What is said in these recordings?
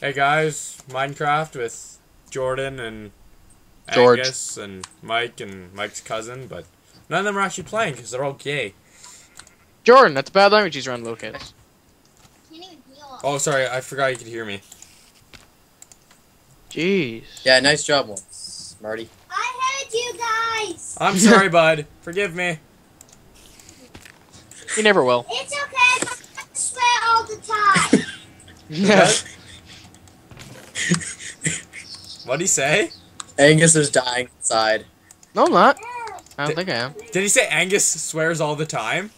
Hey guys, Minecraft with Jordan and George. Angus and Mike and Mike's cousin, but none of them are actually playing because they're all gay. Jordan, that's bad language he's around little kids. Can't even heal. Oh, sorry, I forgot you could hear me. Jeez. Yeah, nice job, Marty. I hate you guys. I'm sorry, bud. Forgive me. You never will. It's okay. I swear all the time. What'd he say? Angus is dying inside. no, I'm not. I don't think I am. Did he say Angus swears all the time?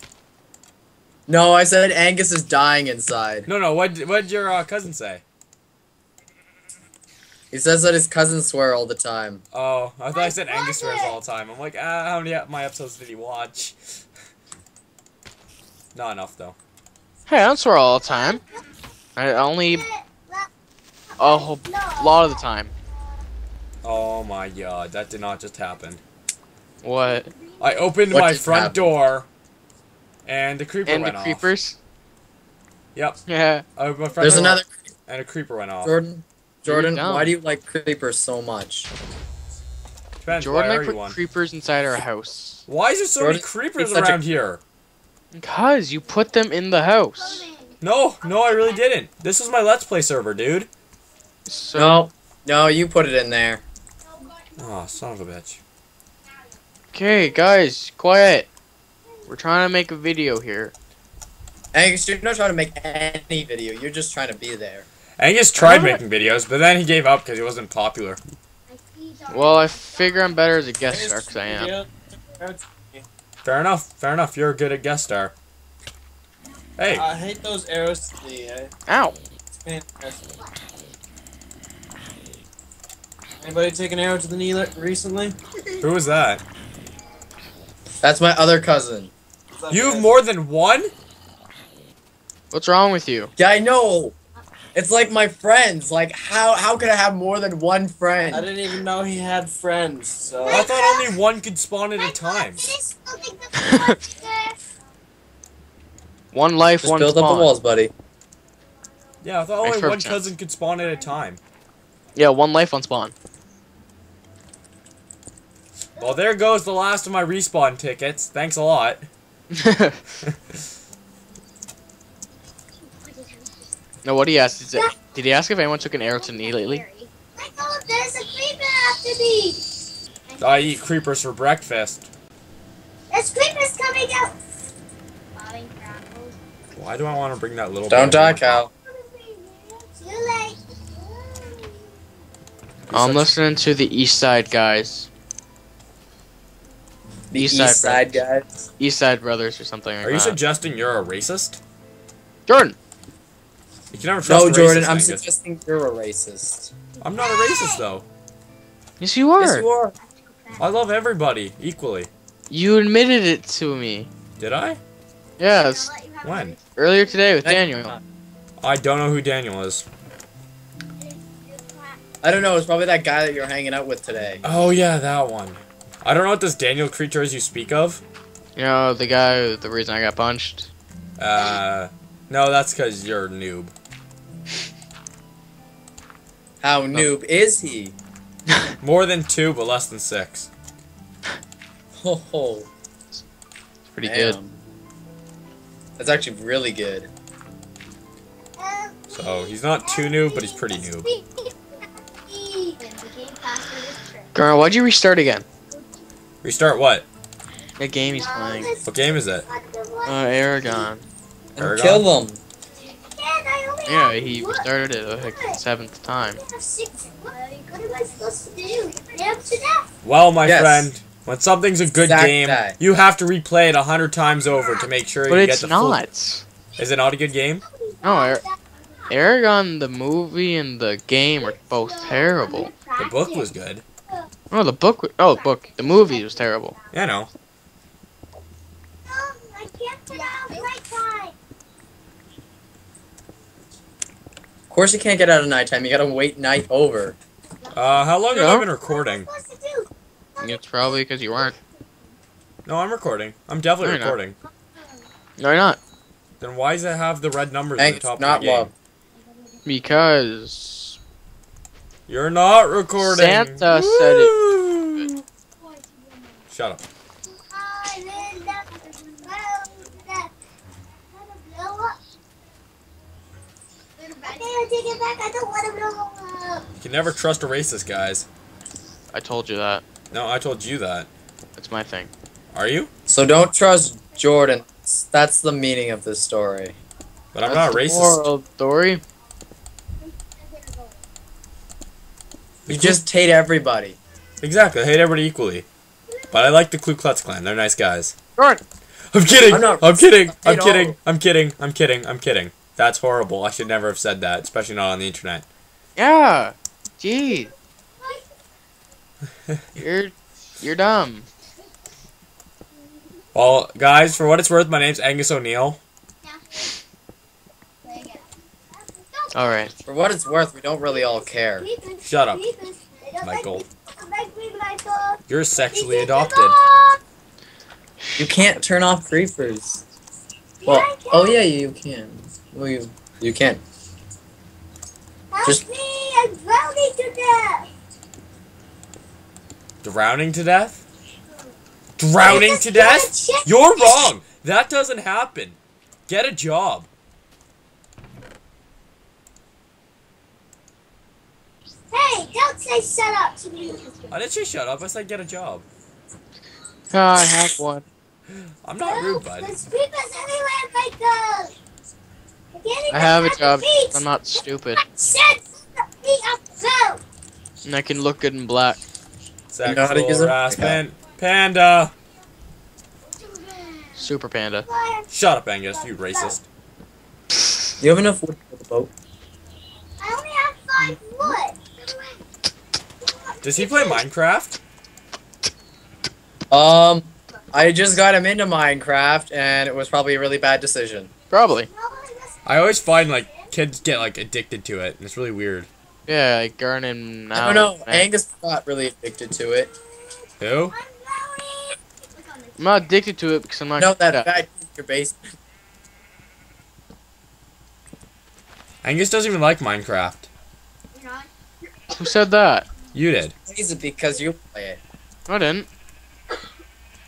No, I said Angus is dying inside. No, no. What what'd your uh, cousin say? He says that his cousins swear all the time. Oh, I thought I said I Angus swears all the time. I'm like, ah, how many of my episodes did he watch? Not enough though. Hey, I don't swear all the time. I only a whole lot of the time. Oh my god, that did not just happen. What? I opened What my front happened? door, and the creeper And the went off. creepers? Yep. Yeah. I opened my front There's door, another and a creeper went off. Jordan. Jordan, dumb. why do you like creepers so much? Depends. Jordan why and are I put one? creepers inside our house. Why is there so many creepers you're such a- around here? Because you put them in the house. No, no, I really didn't. This is my Let's Play server, dude. So No, no, you put it in there. Oh, son of a bitch. Okay, guys, quiet. We're trying to make a video here. Angus, you're not trying to make any video. You're just trying to be there. Angus tried making videos, but then he gave up because he wasn't popular. Well, I figure I'm better as a guest star because I am. Fair enough. Fair enough. You're good at guest star. Hey, I hate those arrows to the eye. Eh? Ow. It's fantastic. Anybody take an arrow to the knee recently? who was that? That's my other cousin. You have more than one? What's wrong with you? Yeah, I know. It's like my friends. Like, how how could I have more than one friend? I didn't even know he had friends. So I thought only one could spawn at a time. One life, Just one build up the walls, buddy. Yeah, I thought only one cousin could spawn at a time. Yeah, one life, one spawn. Well, there goes the last of my respawn tickets. Thanks a lot. no, what he asked is, that, did he ask if anyone took an arrow to the knee lately? There's a creeper after me. I eat creepers for breakfast. There's creepers coming out. Why do I want to bring that little? Don't die. Cal. I'm listening to the East Side guys, The East East, Side Side guys. East Side Brothers or something like Are you that. suggesting you're a racist? Jordan, You can never trust No, Jordan, racist, I'm Angus. suggesting you're a racist. I'm not a racist though. yes you are. Yes, you are. I love everybody equally. You admitted it to me. Did I? Yes, When? earlier today with Daniel. I don't know who Daniel is. I don't know. It's probably that guy that you're hanging out with today. Oh yeah, that one. I don't know what this Daniel creature is you speak of. You know the guy, the reason I got punched. Uh, no, that's because you're a noob. How noob is he? More than two, but less than six. Ho ho. It's pretty good. Damn. That's actually really good. So he's not too noob, but he's pretty noob. Girl, why'd you restart again? Restart what? The game he's playing. What game is that? Uh, Eragon. And kill them. Yeah, he restarted it like the seventh time. What am I supposed to do? Damn to death. Well, my Yes. friend, when something's a good Exact game, that. you have to replay it a hundred times over to make sure But you get the full. But it's not. Is it not a good game? No, Ar- Eragon, the movie and the game are both terrible. The book was good. Oh, the book. Oh, book. The movie was terrible. Yeah, I know. I can't put out nighttime. Of course, you can't get out at nighttime. You gotta wait night over. Uh, how long have Yeah. I been recording? What am I supposed to do? It's probably because you aren't. No, I'm recording. I'm definitely No, you're not. recording. No, you're not. Then why does it have the red numbers at Thanks, the top not of the game? love. Because You're not recording. Santa said it. Shut up. take it back. I don't want to blow up. You can never trust a racist, guys. I told you that. No, I told you that. That's my thing. Are you? So don't trust Jordan. That's the meaning of this story. But I'm That's not the racist. moral of the story. You just hate everybody. Exactly. I hate everybody equally. But I like the Ku Klux Klan. They're nice guys. Jordan. I'm kidding. I'm not, I'm, not kidding. I'm kidding. I'm kidding. I'm kidding. I'm kidding. That's horrible. I should never have said that, especially not on the internet. Yeah. Gee. you're you're dumb. Well, guys, for what it's worth, my name's Angus O'Neill. All right. For what it's worth, we don't really all care. Shut up, Michael. You're sexually Take adopted. You can't turn off creepers. Well, oh yeah, you can. Well, you you can. Help Just- me! I'm drowning to death. Drowning to death? Drowning to death? You're wrong. That doesn't happen. Get a job. Hey, don't say shut up to me. I didn't say shut up. I said get a job. Ah, I have one. I'm not rude, bud. There's creepers everywhere, Michael. I'm I have a job. I'm not stupid, Shut up, and I can look good in black. You know how to Sexual harassment. Panda. Super panda. Shut up, Angus. You racist. You have enough wood for the boat? I only have five wood. Does he play Minecraft? Um, I just got him into Minecraft, and it was probably a really bad decision. Probably. I always find like kids get like addicted to it, and it's really weird. Yeah, like Garnin. I don't know. Angus got really addicted to it. Who? I'm not addicted to it because I'm not. No, that yeah. guy in your basement. Angus doesn't even like Minecraft. Who said that? You did. Plays it because you play it. I didn't.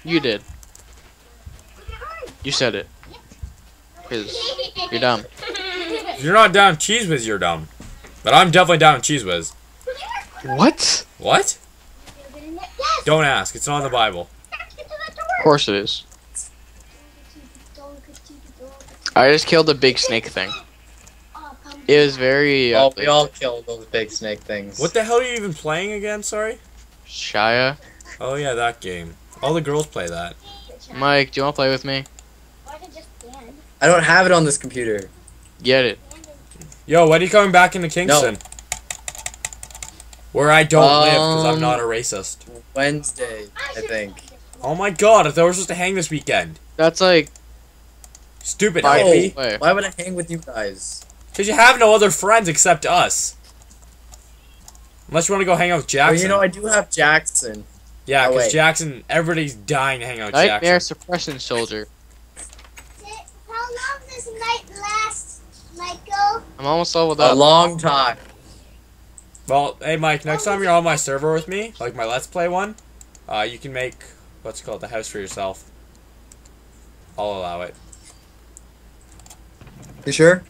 You did. You said it. Cause you're dumb. If you're not down Cheez Whiz, you're dumb. But I'm definitely down with Cheez Whiz. What? What? Don't ask. It's not in the Bible. Of course it is. I just killed a big snake thing. It was very Oh, ugly. we all killed those big snake things. What the hell are you even playing again? Sorry. Shaiya. Oh yeah, that game. All the girls play that. Mike, do you want to play with me? I don't have it on this computer. Get it. Yo, when are you coming back into Kingston? No. Where I don't live because I'm Um, not a racist. Wednesday, I think. Oh my god, I thought we were supposed to hang this weekend. That's like Stupid five feet hippie. away. Why would I hang with you guys? Because you have no other friends except us. Unless you want to go hang out with Well, Jackson. you know, I do have Jackson. yeah, Oh, because wait. Jackson, everybody's dying to hang out with Nightmare Jackson. suppression soldier. How long does night last, Michael? I'm almost leveled A long time. Well, hey Mike, next time you're on my server with me, like my Let's Play one, uh, you can make what's it called the house for yourself. I'll allow it. You sure?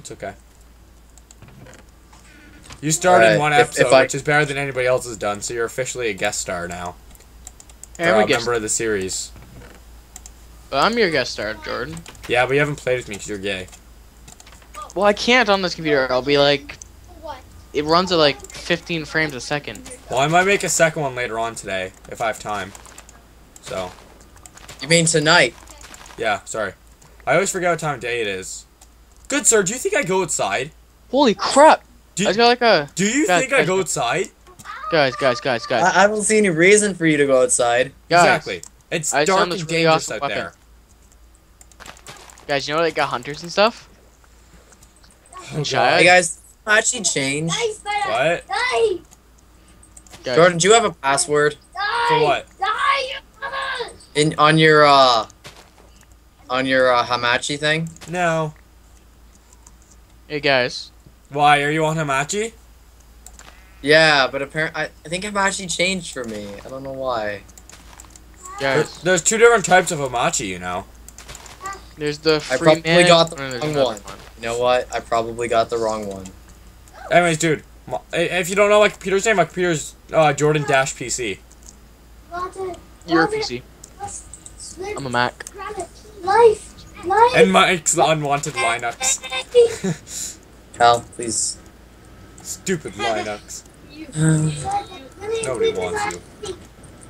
It's okay. You starred in one episode, if I- which is better than anybody else has done, so you're officially a guest star now. Hey, or I'm, a a member of the series. but I'm your guest star, Jordan. Yeah, but you haven't played with me because you're gay. Well, I can't on this computer. I'll be like, it runs at like 15 frames a second. Well, I might make a second one later on today if I have time. So, You mean tonight? yeah, sorry. I always forget what time of day it is. Good sir, do you think I go outside? Holy crap! Do- I got like a Do you Guys, think I go outside? guys, guys, guys, guys, I, I don't see any reason for you to go outside. guys, Exactly. It's I dark and really dangerous awesome out weapon. there. guys. You know they got hunters and stuff. Oh, Shaiya? Hey guys, actually change. Die, spider! What? Die! Guys, Jordan, do you have a password Die! For what? Die, you in on your uh on your uh, Hamachi thing? No. Hey guys. Why are you on Hamachi? Yeah, but apparently, I, I think Hamachi changed for me. I don't know why. There- Guys. There's two different types of Hamachi, you know. There's the I probably man, got the wrong another one. You know what? I probably got the wrong one. Anyways, dude, if you don't know my computer's name, my computer's uh, Jordan Dash PC. You're a PC. I'm a Mac. Life. Life. And Mike's the unwanted Linux. Cal, please. Stupid Linux. Nobody Nobody wants you.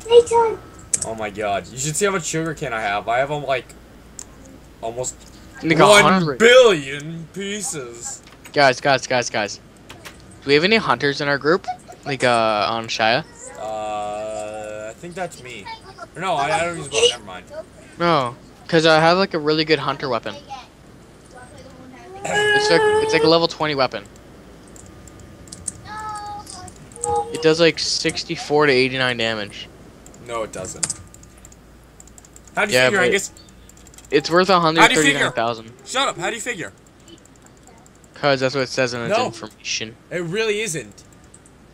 Daytime. Oh my god. You should see how much sugar cane I have. I have um, like almost Like a one hundred. billion pieces. Guys, guys, guys, guys. Do we have any hunters in our group? Like uh on Shaiya? Uh, I think that's me. Or no, I, I don't use bow. Never mind. No. Cause I have like a really good hunter weapon. It's like it's like a level 20 weapon. It does like 64 to 89 damage. No, it doesn't. How do you Yeah, figure, Angus? It's worth do 139,000. Shut up. How do you figure? Cause that's what it says in its No. information. It really isn't.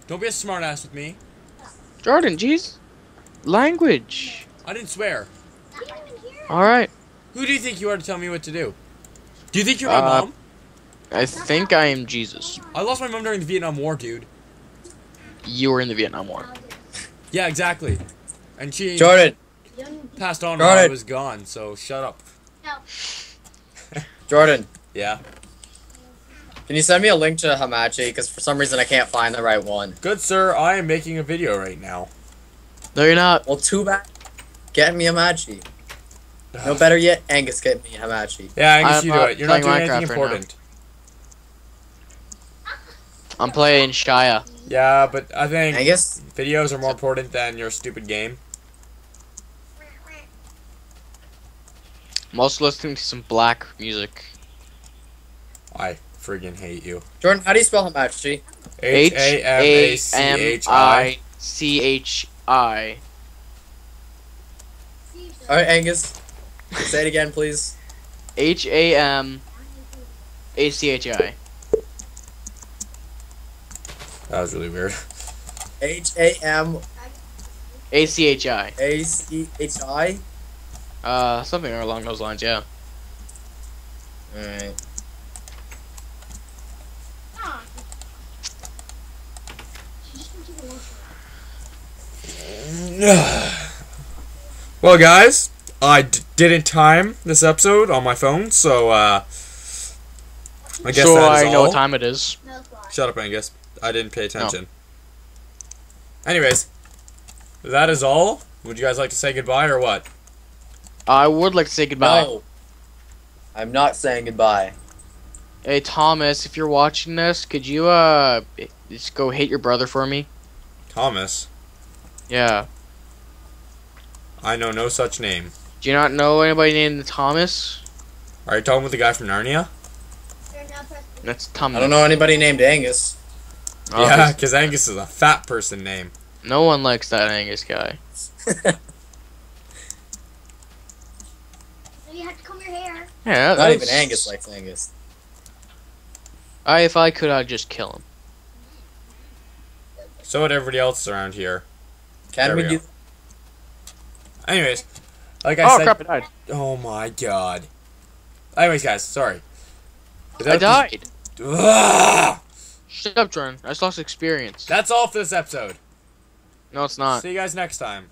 Don't be a smartass with me. Jordan, jeez. Language. I didn't swear. Alright. Who do you think you are to tell me what to do? Do you think you're my Uh, mom? I think I am Jesus. I lost my mom during the Vietnam War, dude. You were in the Vietnam War. Yeah, exactly. And she Jordan, passed on Got while I was gone, so shut up. Jordan, Yeah. can you send me a link to Hamachi? Because for some reason I can't find the right one. Good sir, I am making a video right now. No, you're not. Well, too bad. Get me Hamachi. No better yet, Angus, get me Hamachi. Yeah, Angus, I'm you do it. You're not doing playing anything Minecraft right important. I'm playing Shaiya. Yeah, but I think Angus, videos are more important than your stupid game. I'm also listening to some black music. I friggin' hate you. Jordan, how do you spell Hamachi? H A M A C H I. C H I. All right, Angus, say it again, please. H A M A C H I. That was really weird. H A M A C H I. A C H I. Uh, something along those lines, yeah. All right. well, guys, I d- didn't time this episode on my phone, so uh, I guess so that is I know all. what time it is. Shut up, Angus. I didn't pay attention. Anyways, that is all. Would you guys like to say goodbye or what? I would like to say goodbye. No. I'm not saying goodbye. Hey Thomas, if you're watching this, could you uh just go hate your brother for me? Thomas, Yeah. I know no such name. Do you not know anybody named Thomas? Are you talking with the guy from Narnia? That's Thomas. I don't know anybody named Angus. Oh, yeah, because Angus is a fat person name. No one likes that Angus guy. You have to comb your hair. Yeah, Not that's- even Angus likes Angus. I, if I could, I'd just kill him. So would everybody else around here. Can There we, we do? Anyways, like I oh said. crap! I died. Oh my god. Anyways, guys, sorry. I died. Ugh! Shut up, Jordan. I just lost experience. That's all for this episode. No, it's not. See you guys next time.